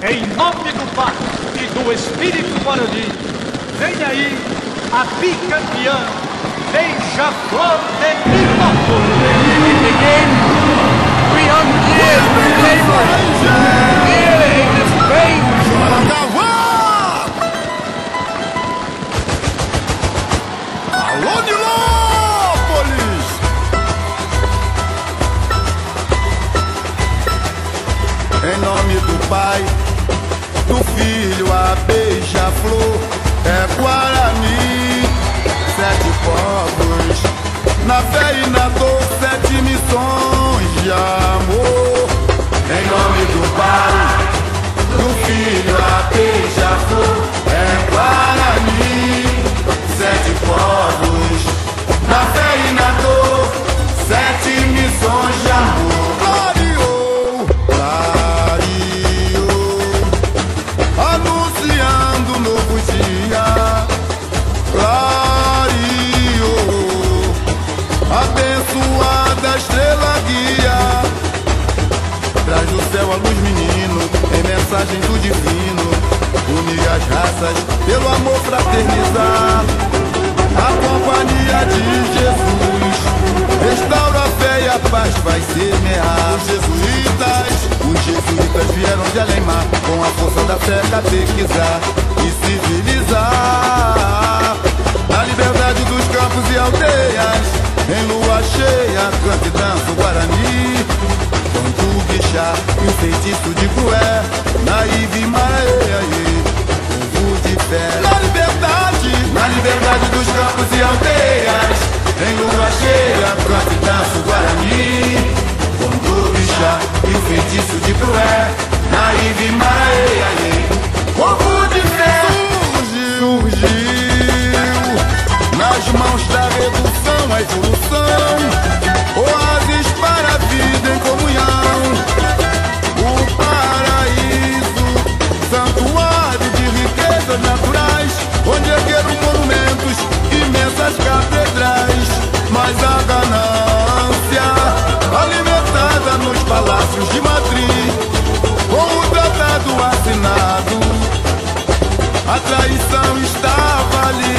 Em nome do Pai e do Espírito Guarani, vem aí a bicampeã Beija-Flor de Milópolis. Do Pai, do Filho, a beija-flor é Guarani, sete povos, na fé e na dor, sete missões de amor. Guia. Traz do céu a luz, menino, em mensagem do divino. Une as raças, pelo amor fraternizar. A companhia de Jesus restaura a fé e a paz vai semear. Os jesuítas, os jesuítas vieram de além-mar com a força da fé catequizar e civilizar. Na liberdade dos campos e aldeias, em lua cheia, canta e dança o Guarani. Quanto guixá e o feitiço de crué Naive Maraê, povo de fé. Na liberdade, na liberdade dos campos e aldeias. Em lua cheia, canta e dança o Guarani. Quanto guixá e o feitiço de crué Naive Maraê, povo de fé. Surgiu, surgiu. Nas mãos da redução evolução A traição estava ali.